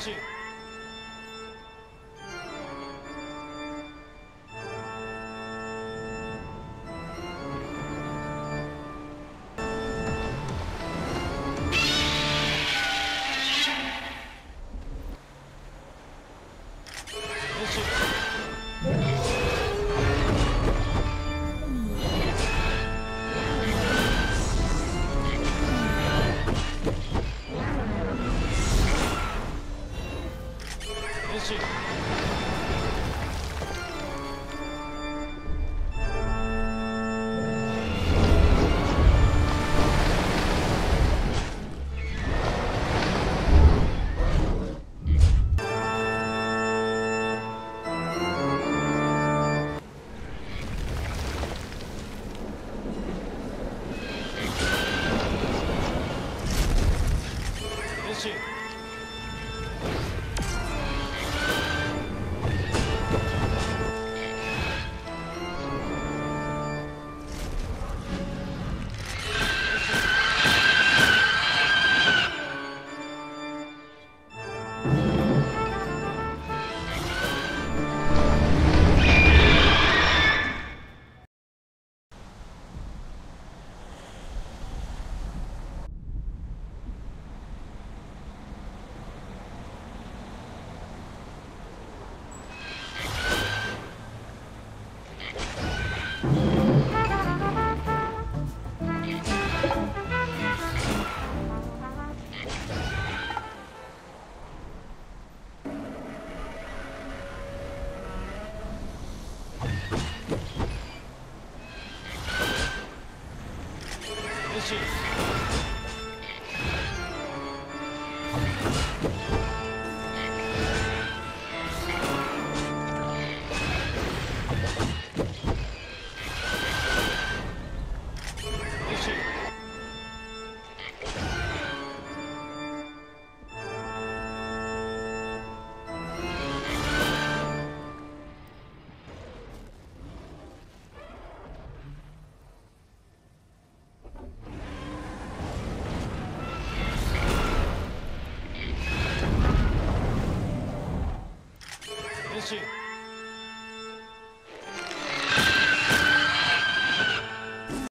事。没事。Wilson. 开始。开始。 Agostinho.